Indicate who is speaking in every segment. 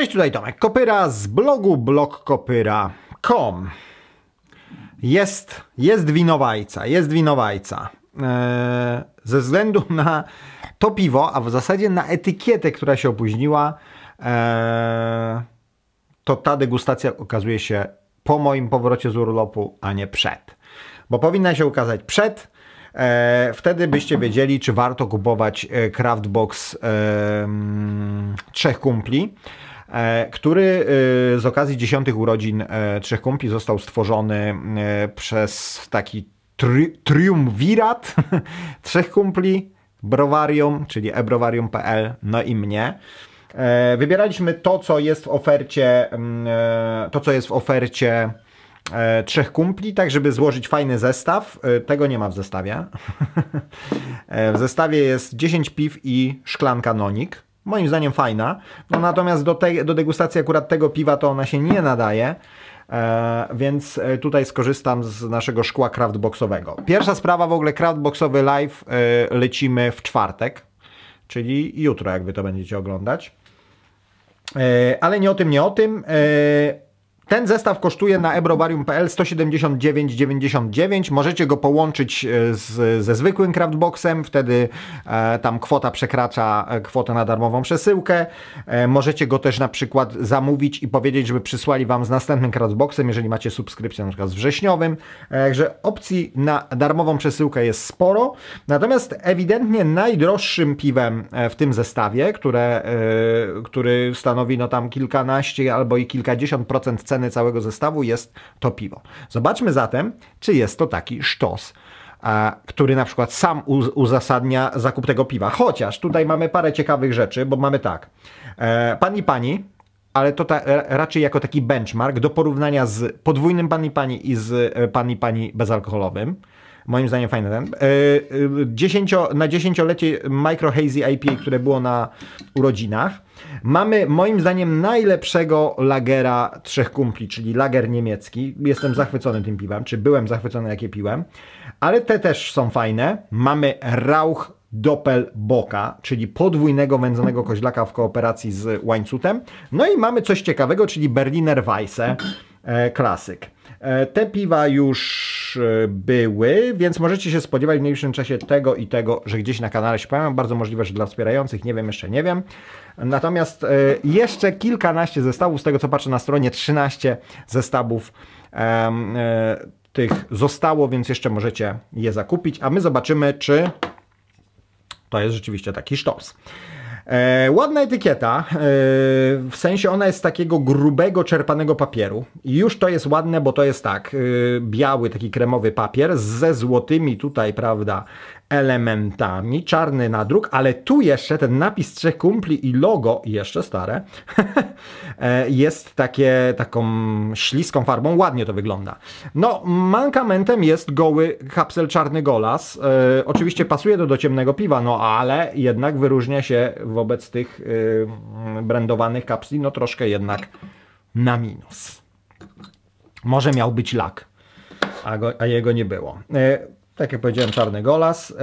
Speaker 1: Cześć, tutaj Tomek Kopyra z blogu blogkopyra.com. Jest, jest winowajca, jest winowajca. Eee, ze względu na to piwo, a w zasadzie na etykietę, która się opóźniła, eee, to ta degustacja okazuje się po moim powrocie z urlopu, a nie przed. Bo powinna się ukazać przed, e, wtedy byście wiedzieli, czy warto kupować e, Craftbox e, trzech kumpli. E, który e, z okazji dziesiątych urodzin e, Trzech Kumpli został stworzony przez taki tri triumvirat Trzech Kumpli, Browarium, czyli ebrowarium.pl, no i mnie. Wybieraliśmy to, co jest w ofercie, mm, to, co jest w ofercie trzech kumpli, tak żeby złożyć fajny zestaw. Tego nie ma w zestawie. w zestawie jest 10 piw i szklanka nonik moim zdaniem fajna. No natomiast do, tej, do degustacji akurat tego piwa to ona się nie nadaje. E, więc e, tutaj skorzystam z naszego szkła craftboxowego. Pierwsza sprawa w ogóle craftboxowy live e, lecimy w czwartek, czyli jutro, jak wy to będziecie oglądać. E, ale nie o tym, nie o tym. Ten zestaw kosztuje na ebrowarium.pl 179,99. Możecie go połączyć e, z, ze zwykłym craftboxem, wtedy e, tam kwota przekracza e, kwotę na darmową przesyłkę. E, możecie go też na przykład zamówić i powiedzieć, żeby przysłali Wam z następnym craftboxem, jeżeli macie subskrypcję na przykład z wrześniowym. E, także opcji na darmową przesyłkę jest sporo. Natomiast ewidentnie najdroższym piwem w tym zestawie, które, który stanowi no tam kilkanaście albo i kilkadziesiąt procent ceny ceny całego zestawu jest to piwo. Zobaczmy zatem, czy jest to taki sztos który na przykład sam uzasadnia zakup tego piwa. Chociaż tutaj mamy parę ciekawych rzeczy, bo mamy tak. E, pan i pani, ale to ta, raczej jako taki benchmark do porównania z podwójnym pan i pani i z e, pan i pani bezalkoholowym. Moim zdaniem fajny ten. E, dziesięcio, na dziesięciolecie Micro Hazy IPA, które było na urodzinach. Mamy moim zdaniem najlepszego lagera trzech kumpli, czyli lager niemiecki. Jestem zachwycony tym piwem, czy byłem zachwycony jakie piłem, ale te też są fajne. Mamy Rauch Doppelboka, czyli podwójnego wędzonego koźlaka w kooperacji z łańcutem. No i mamy coś ciekawego, czyli Berliner Weisse e, klasyk. E, te piwa już e, były, więc możecie się spodziewać w najbliższym czasie tego i tego, że gdzieś na kanale się pojawią. Bardzo możliwe, że dla wspierających, nie wiem, jeszcze nie wiem. Natomiast e, jeszcze kilkanaście zestawów, z tego co patrzę na stronie, 13 zestawów tych zostało, więc jeszcze możecie je zakupić, a my zobaczymy, czy to jest rzeczywiście taki sztos. E, ładna etykieta, e, w sensie ona jest z takiego grubego, czerpanego papieru. I już to jest ładne, bo to jest tak, e, biały, taki kremowy papier ze złotymi tutaj, prawda, elementami, czarny nadruk, ale tu jeszcze ten napis trzech kumpli i logo, jeszcze stare, e, jest takie, taką śliską farbą, ładnie to wygląda. No, mankamentem jest goły kapsel czarny golas, e, oczywiście pasuje to do ciemnego piwa, no ale jednak wyróżnia się wobec tych e, brandowanych kapsli, no troszkę jednak na minus. Może miał być lak, a, go, a jego nie było. E, tak jak powiedziałem, czarny golas.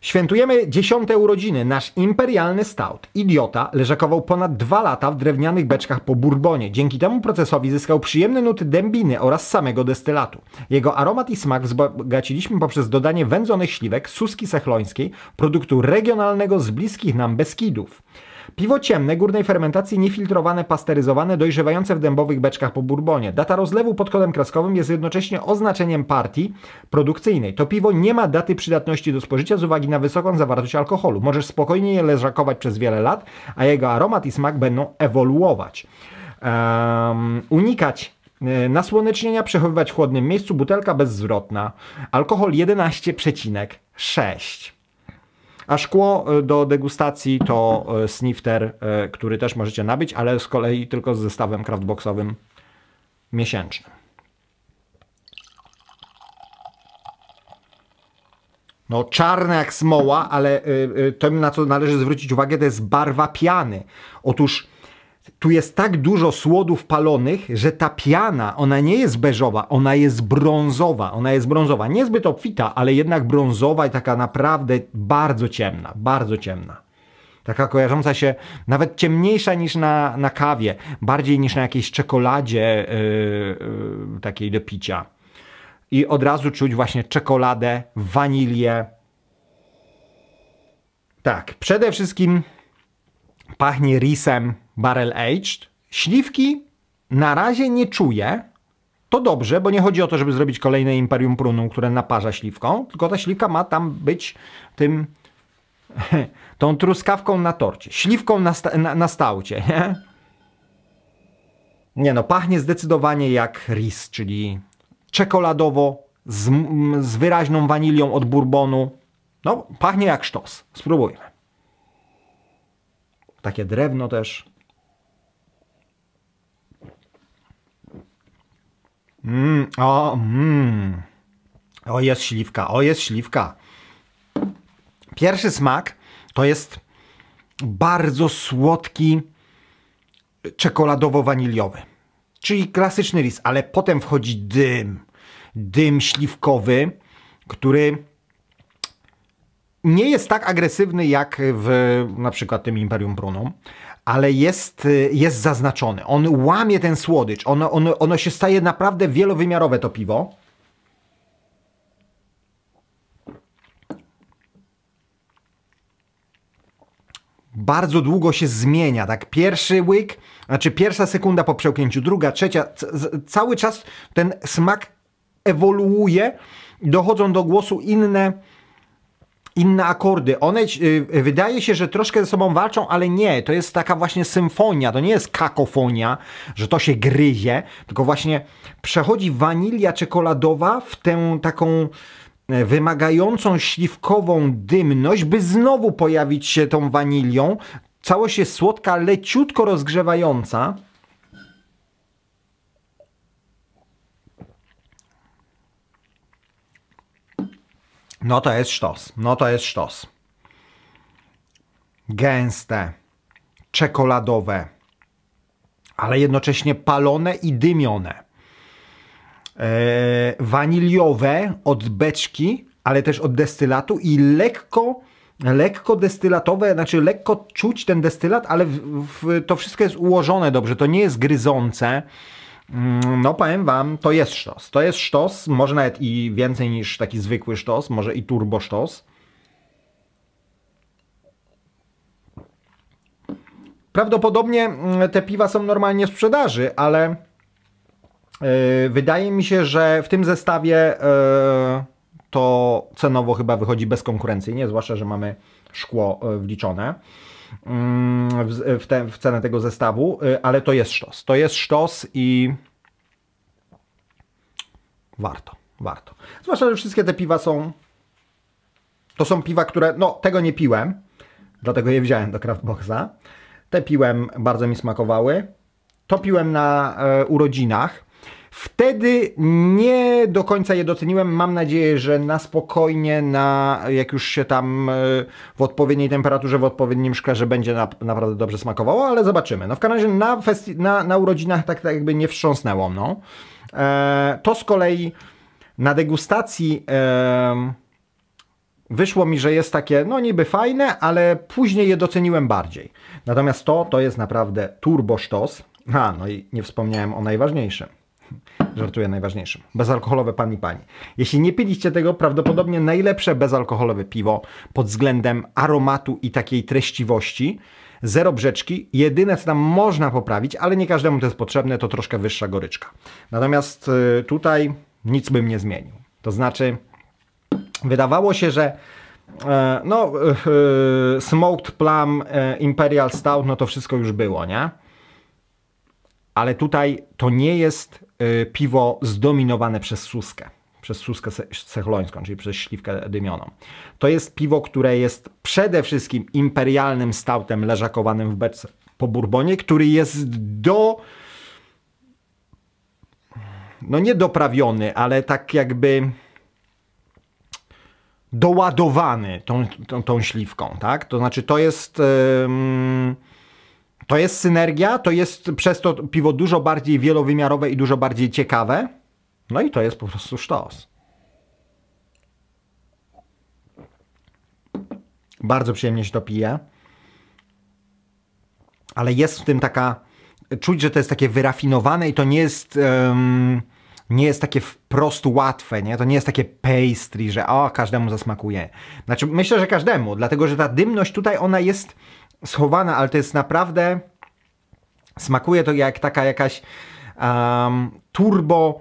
Speaker 1: Świętujemy dziesiąte urodziny. Nasz imperialny stout, idiota, leżakował ponad dwa lata w drewnianych beczkach po bourbonie. Dzięki temu procesowi zyskał przyjemne nuty dębiny oraz samego destylatu. Jego aromat i smak wzbogaciliśmy poprzez dodanie wędzonych śliwek, suski sechlońskiej, produktu regionalnego z bliskich nam Beskidów. Piwo ciemne, górnej fermentacji, niefiltrowane, pasteryzowane, dojrzewające w dębowych beczkach po bourbonie. Data rozlewu pod kodem kreskowym jest jednocześnie oznaczeniem partii produkcyjnej. To piwo nie ma daty przydatności do spożycia z uwagi na wysoką zawartość alkoholu. Możesz spokojnie je leżakować przez wiele lat, a jego aromat i smak będą ewoluować. Um, unikać e, nasłonecznienia, przechowywać w chłodnym miejscu, butelka bezzwrotna. Alkohol 11,6. A szkło e, do degustacji to e, snifter, e, który też możecie nabyć, ale z kolei tylko z zestawem craftboxowym miesięcznym. No, czarne jak smoła, ale to na co należy zwrócić uwagę, to jest barwa piany. Otóż tu jest tak dużo słodów palonych, że ta piana, ona nie jest beżowa, ona jest brązowa. Ona jest brązowa. Niezbyt obfita, ale jednak brązowa i taka naprawdę bardzo ciemna, bardzo ciemna. Taka kojarząca się nawet ciemniejsza niż na, na kawie, bardziej niż na jakiejś czekoladzie yy, yy, takiej do picia. I od razu czuć właśnie czekoladę, wanilię. Tak, przede wszystkim pachnie risem barrel aged. Śliwki na razie nie czuję, to dobrze, bo nie chodzi o to, żeby zrobić kolejne imperium prunum, które naparza śliwką, tylko ta śliwka ma tam być tym tą truskawką na torcie, śliwką na, sta na, na stałcie, nie? Nie no, pachnie zdecydowanie jak ris, czyli czekoladowo, z, z wyraźną wanilią od bourbonu. No, pachnie jak sztos. Spróbujmy. Takie drewno też. Mm, o, mm. o, jest śliwka, o, jest śliwka. Pierwszy smak to jest bardzo słodki, czekoladowo-waniliowy. Czyli klasyczny ris, ale potem wchodzi dym. Dym śliwkowy, który nie jest tak agresywny jak w na przykład tym Imperium Brunum, ale jest, jest zaznaczony. On łamie ten słodycz. Ono, ono, ono się staje naprawdę wielowymiarowe to piwo. bardzo długo się zmienia, tak? Pierwszy łyk, znaczy pierwsza sekunda po przełknięciu, druga, trzecia, cały czas ten smak ewoluuje, dochodzą do głosu inne inne akordy. One y, wydaje się, że troszkę ze sobą walczą, ale nie. To jest taka właśnie symfonia, to nie jest kakofonia, że to się gryzie, tylko właśnie przechodzi wanilia czekoladowa w tę taką e, wymagającą śliwkową dymność, by znowu pojawić się tą wanilią. Całość jest słodka, leciutko rozgrzewająca. No to jest sztos. No to jest sztos. Gęste, czekoladowe, ale jednocześnie palone i dymione. Eee, waniliowe od beczki, ale też od destylatu i lekko, lekko destylatowe, znaczy lekko czuć ten destylat, ale w, w, to wszystko jest ułożone dobrze, to nie jest gryzące. Mm, no powiem wam, to jest sztos. To jest sztos, może nawet i więcej niż taki zwykły sztos, może i turbo sztos. Prawdopodobnie mm, te piwa są normalnie w sprzedaży, ale yy, wydaje mi się, że w tym zestawie yy, to cenowo chyba wychodzi bezkonkurencyjnie, zwłaszcza, że mamy szkło yy, wliczone. Mm, w, te, w cenę tego zestawu, y, ale to jest sztos. To jest sztos i warto, warto. Zwłaszcza, że wszystkie te piwa są to są piwa, które, no tego nie piłem, dlatego je wziąłem do Craftboxa. Te piłem, bardzo mi smakowały. To piłem na e, urodzinach. Wtedy nie do końca je doceniłem. Mam nadzieję, że na spokojnie, na jak już się tam e, w odpowiedniej temperaturze, w odpowiednim szkle, że będzie na, naprawdę dobrze smakowało, ale zobaczymy. No w każdym razie na, festi- na, na urodzinach tak, tak jakby nie wstrząsnęło. No. E, to z kolei na degustacji e, wyszło mi, że jest takie, no niby fajne, ale później je doceniłem bardziej. Natomiast to, to jest naprawdę turbo sztos. A, no i nie wspomniałem o najważniejszym. Żartuję najważniejszym. Bezalkoholowe pan i pani. Jeśli nie piliście tego, prawdopodobnie najlepsze bezalkoholowe piwo pod względem aromatu i takiej treściwości. Zero brzeczki. Jedyne, co tam można poprawić, ale nie każdemu to jest potrzebne, to troszkę wyższa goryczka. Natomiast y, tutaj nic bym nie zmienił. To znaczy, wydawało się, że e, no, e, Smoked Plum, e, Imperial Stout, no to wszystko już było, nie? Ale tutaj to nie jest Y, piwo zdominowane przez suskę, przez suskę cechlońską, czyli przez śliwkę dymioną. To jest piwo, które jest przede wszystkim imperialnym stautem leżakowanym w beczce po bourbonie, który jest do no nie doprawiony, ale tak jakby doładowany tą, tą, tą śliwką, tak? To znaczy to jest... Yy to jest synergia, to jest przez to piwo dużo bardziej wielowymiarowe i dużo bardziej ciekawe. No i to jest po prostu sztos. Bardzo przyjemnie się to pije. ale jest w tym taka, czuć, że to jest takie wyrafinowane i to nie jest... Um, nie jest takie wprost łatwe, nie? To nie jest takie pastry, że o, każdemu zasmakuje. Znaczy, myślę, że każdemu, dlatego że ta dymność tutaj, ona jest schowana, ale to jest naprawdę smakuje to jak taka jakaś um, turbo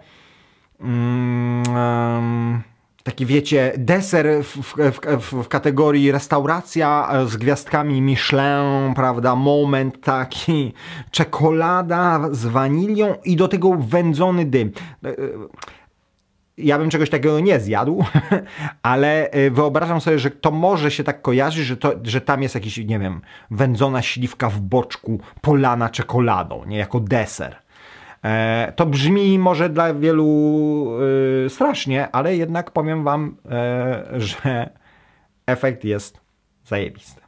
Speaker 1: um, taki wiecie, deser w, w, w, w, kategorii restauracja z gwiazdkami Michelin, prawda, moment taki, czekolada z wanilią i do tego wędzony dym. Ja bym czegoś takiego nie zjadł, ale wyobrażam sobie, że to może się tak kojarzyć, że, to, że tam jest jakiś, nie wiem, wędzona śliwka w boczku polana czekoladą, nie, jako deser. E, to brzmi może dla wielu e, strasznie, ale jednak powiem Wam, e, że efekt jest zajebisty.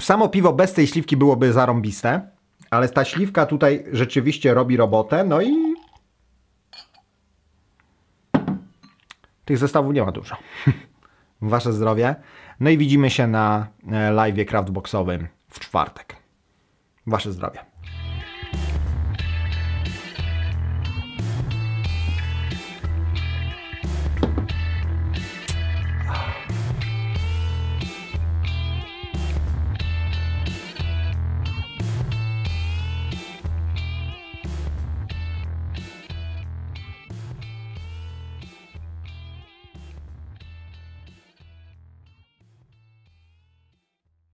Speaker 1: Samo piwo bez tej śliwki byłoby zarąbiste, ale ta śliwka tutaj rzeczywiście robi robotę, no i tych zestawów nie ma dużo. Wasze zdrowie. No i widzimy się na live craftboxowym w czwartek. Wasze zdrowie.